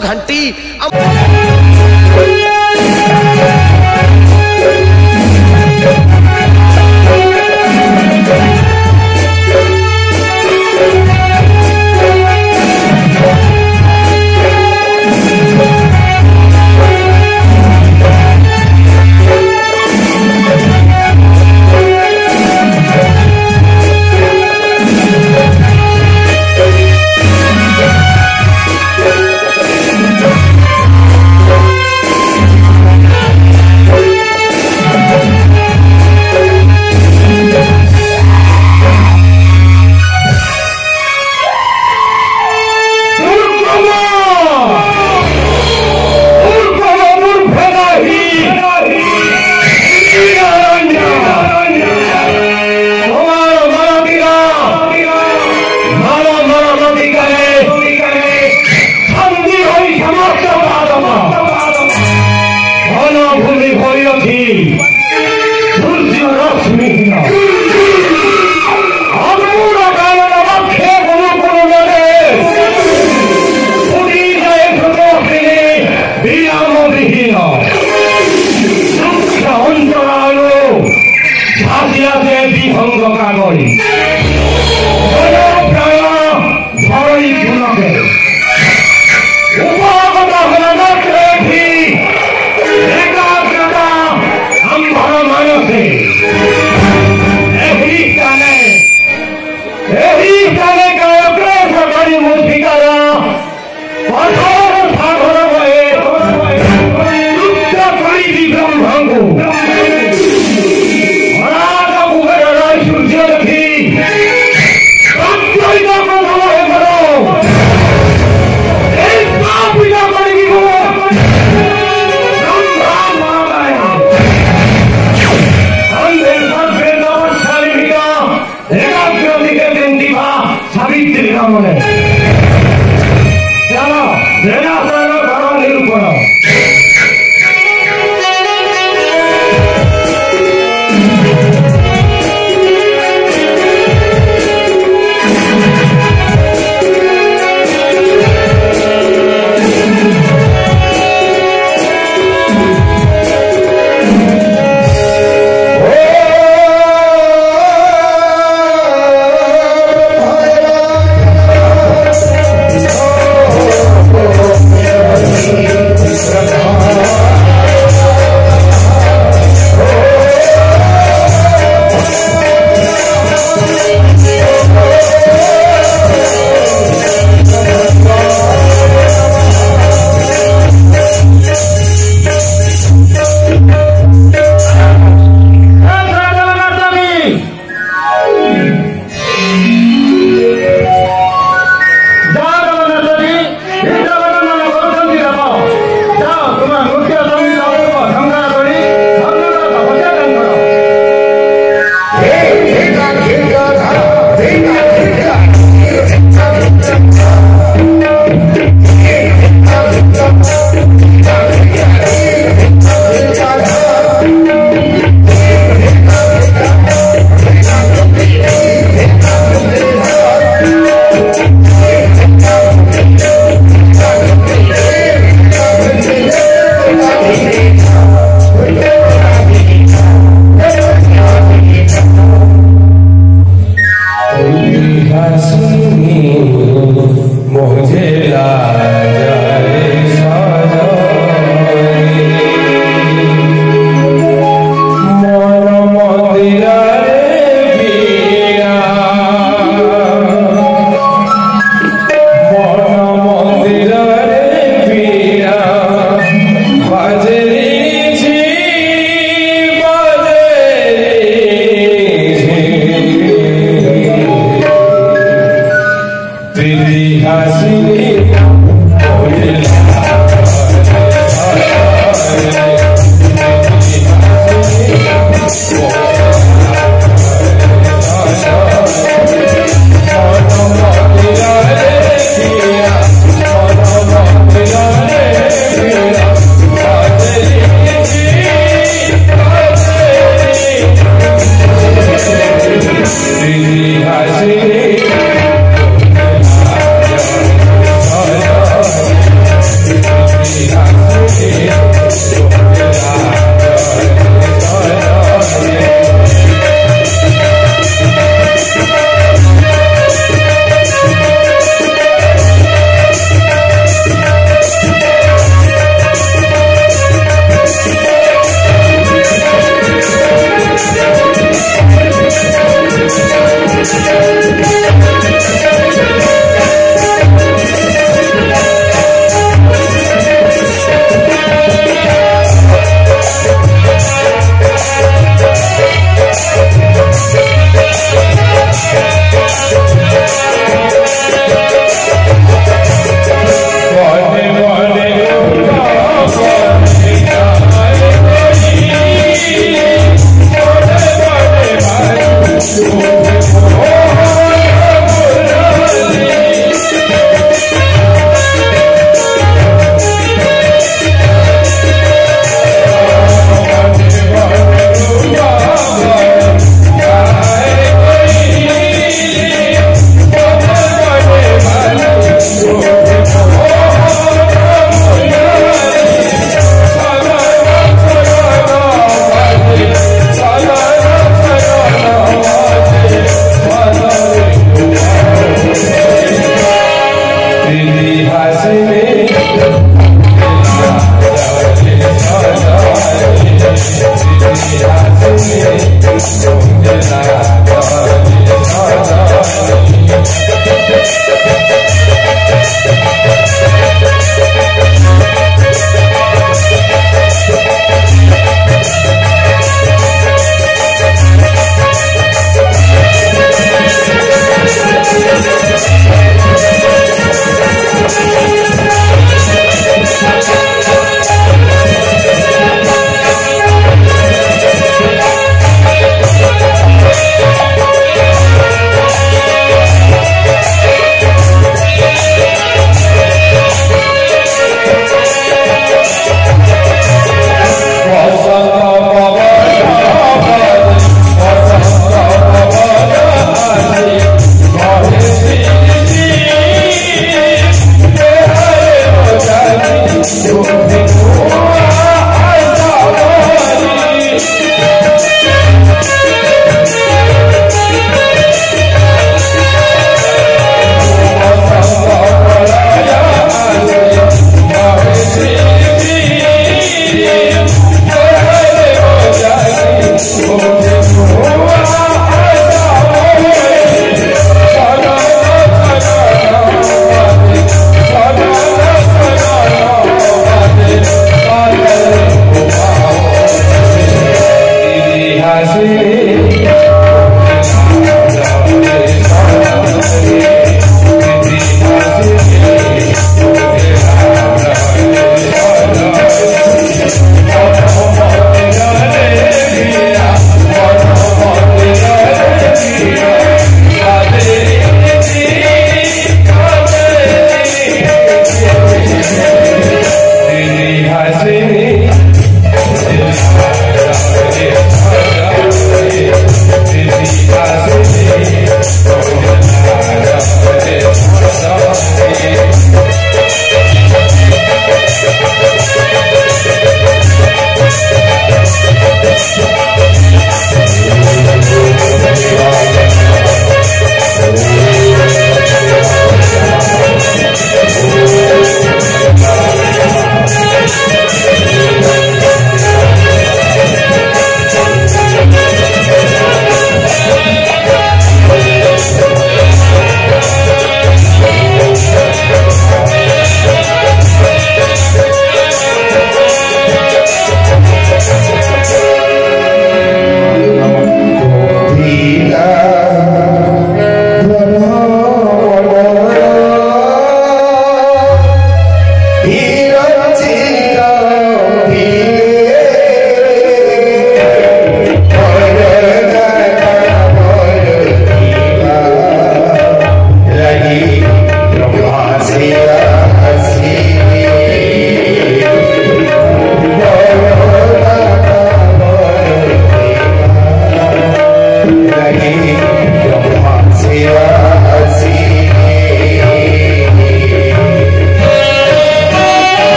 घंटी జయాభరణం నిలుపుకోవడం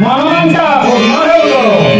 মহান করো